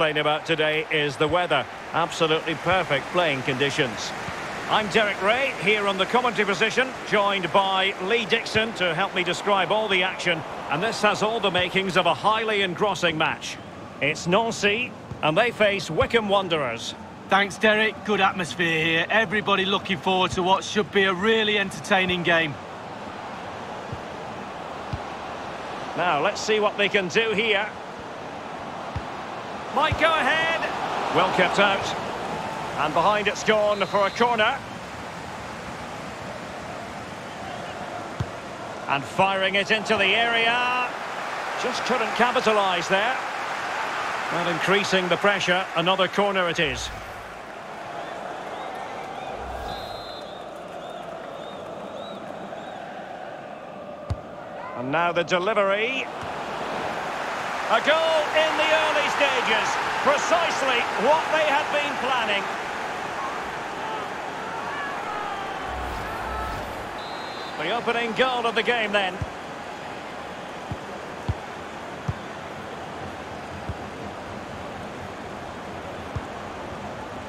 complain about today is the weather. Absolutely perfect playing conditions. I'm Derek Ray, here on the commentary position, joined by Lee Dixon to help me describe all the action. And this has all the makings of a highly engrossing match. It's Nancy, and they face Wycombe Wanderers. Thanks, Derek. Good atmosphere here. Everybody looking forward to what should be a really entertaining game. Now, let's see what they can do here. Might go ahead. Well kept out. And behind it's gone for a corner. And firing it into the area. Just couldn't capitalise there. And increasing the pressure, another corner it is. And now the delivery. A goal in the early stages. Precisely what they had been planning. The opening goal of the game then.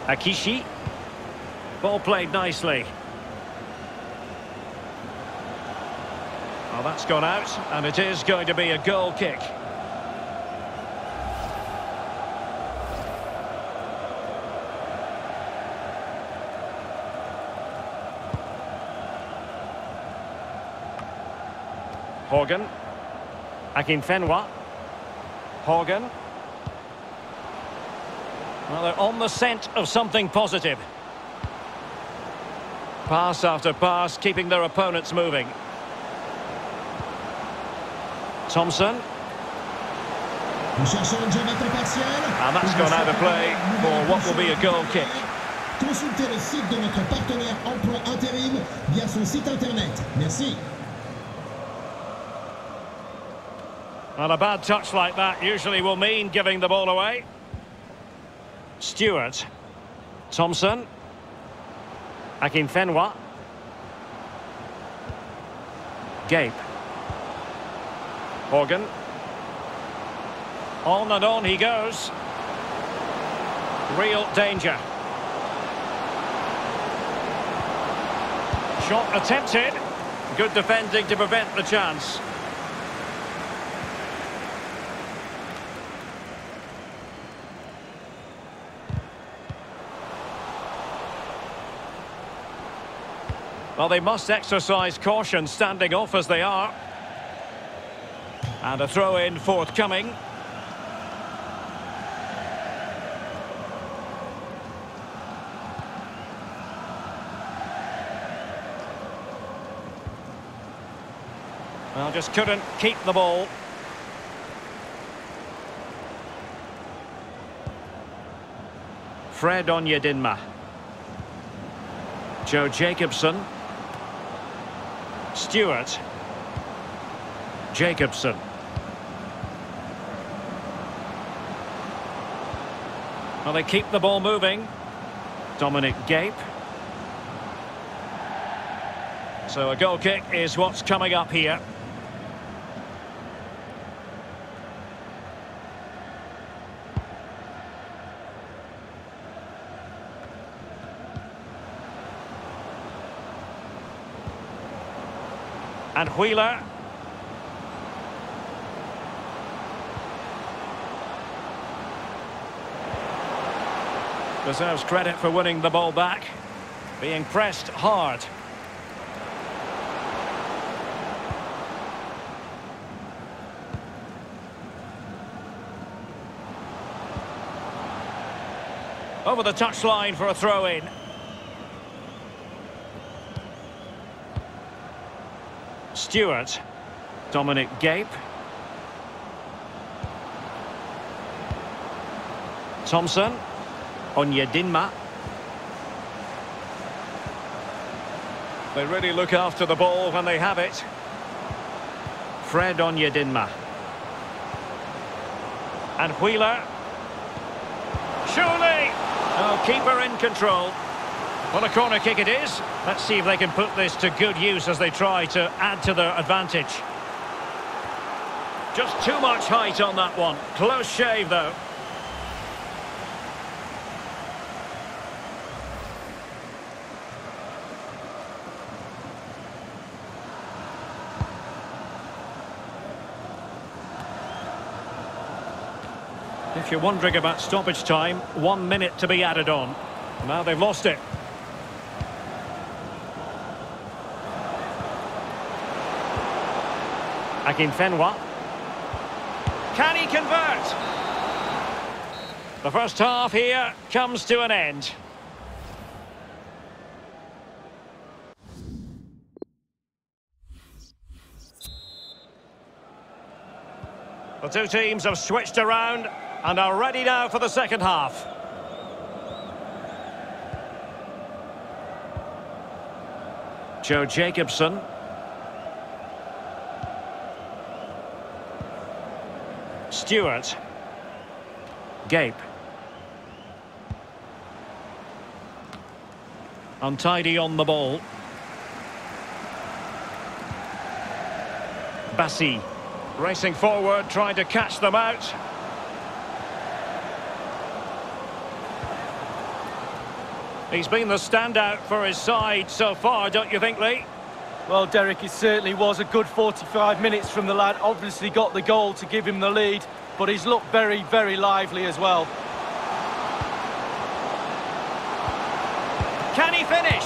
Akishi. Ball played nicely. Well, that's gone out, and it is going to be a goal kick. Horgan. Akinfenwa. Horgan. Well, they're on the scent of something positive. Pass after pass, keeping their opponents moving. Thompson. And that's gone out of play for what will be a goal kick. Consultez le site de notre partenaire Emploi Intérim via son site internet. Merci. Well, a bad touch like that usually will mean giving the ball away. Stewart. Thompson. Akinfenwa. Gape. Horgan. On and on he goes. Real danger. Shot attempted. Good defending to prevent the chance. Well, they must exercise caution standing off as they are. And a throw-in forthcoming. Well, just couldn't keep the ball. Fred Onyedinma. Joe Jacobson. Stewart. Jacobson. Well, they keep the ball moving. Dominic Gape. So a goal kick is what's coming up here. And Wheeler. Deserves credit for winning the ball back. Being pressed hard. Over the touchline for a throw-in. Stewart. Dominic Gape. Thompson. Onyedinma. They really look after the ball when they have it. Fred Onyedinma. And Wheeler. Surely! Oh, keeper in control. Well, a corner kick it is. Let's see if they can put this to good use as they try to add to their advantage. Just too much height on that one. Close shave, though. If you're wondering about stoppage time, one minute to be added on. Now they've lost it. Akinfenwa. Can he convert? The first half here comes to an end. The two teams have switched around and are ready now for the second half. Joe Jacobson. Stewart. Gape. Untidy on the ball. Bassi. Racing forward, trying to catch them out. He's been the standout for his side so far, don't you think, Lee? Well, Derek, it certainly was a good 45 minutes from the lad. Obviously got the goal to give him the lead, but he's looked very, very lively as well. Can he finish?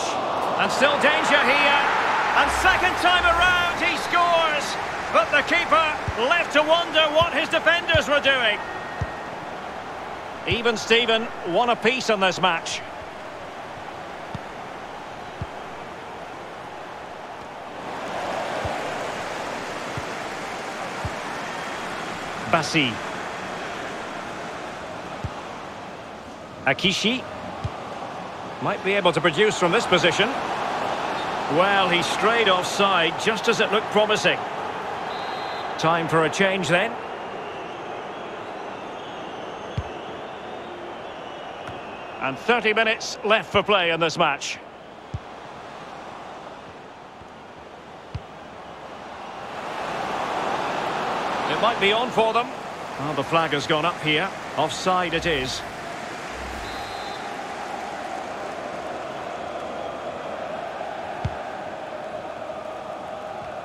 And still danger here. And second time around, he scores. But the keeper left to wonder what his defenders were doing. Even Steven, one apiece on this match. Bassi. Akishi. Might be able to produce from this position. Well, he strayed offside just as it looked promising. Time for a change then. And 30 minutes left for play in this match. It might be on for them. Oh, the flag has gone up here. Offside it is.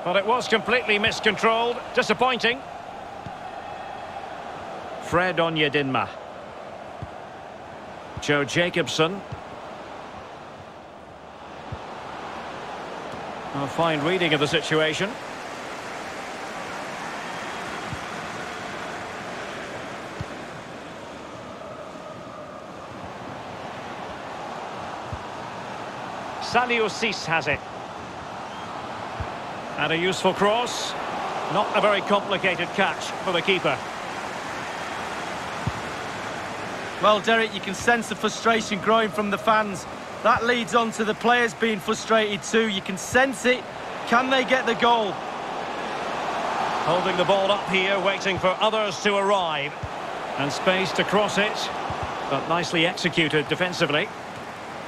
But it was completely miscontrolled. Disappointing. Fred Onyedinma. Joe Jacobson. A fine reading of the situation. Saliou Ciss has it. And a useful cross. Not a very complicated catch for the keeper. Well, Derek, you can sense the frustration growing from the fans. That leads on to the players being frustrated too. You can sense it. Can they get the goal? Holding the ball up here, waiting for others to arrive. And space to cross it. But nicely executed defensively.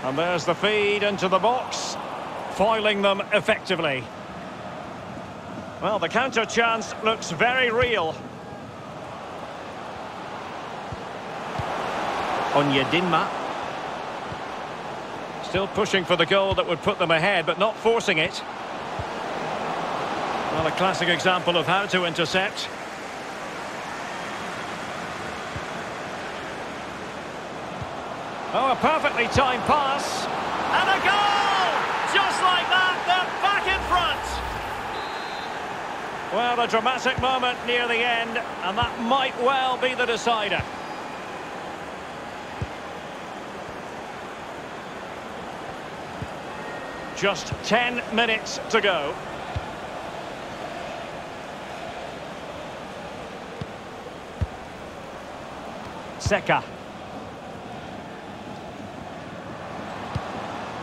And there's the feed into the box. Foiling them effectively. Well, the counter chance looks very real. On Onyedinma. Still pushing for the goal that would put them ahead, but not forcing it. Well, a classic example of how to intercept. Oh, a perfectly timed pass. And a goal! Just like that, they're back in front. Well, a dramatic moment near the end, and that might well be the decider. Just 10 minutes to go. Seka.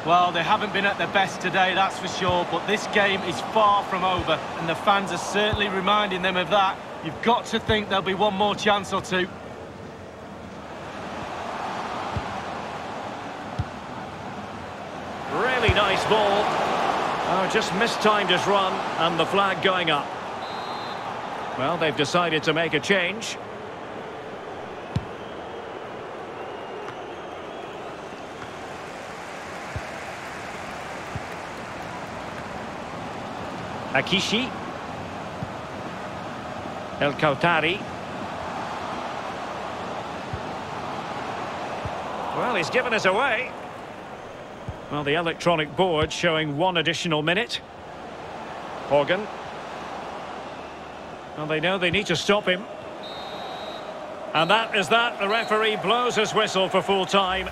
Well, they haven't been at their best today, that's for sure, but this game is far from over, and the fans are certainly reminding them of that. You've got to think there'll be one more chance or two. Really nice ball. Oh, just mistimed his run, and the flag going up. Well, they've decided to make a change. Akishi. El Kaoutari. Well, he's given us away. Well, the electronic board showing one additional minute. Horgan. Well, they know they need to stop him. And that is that. The referee blows his whistle for full time.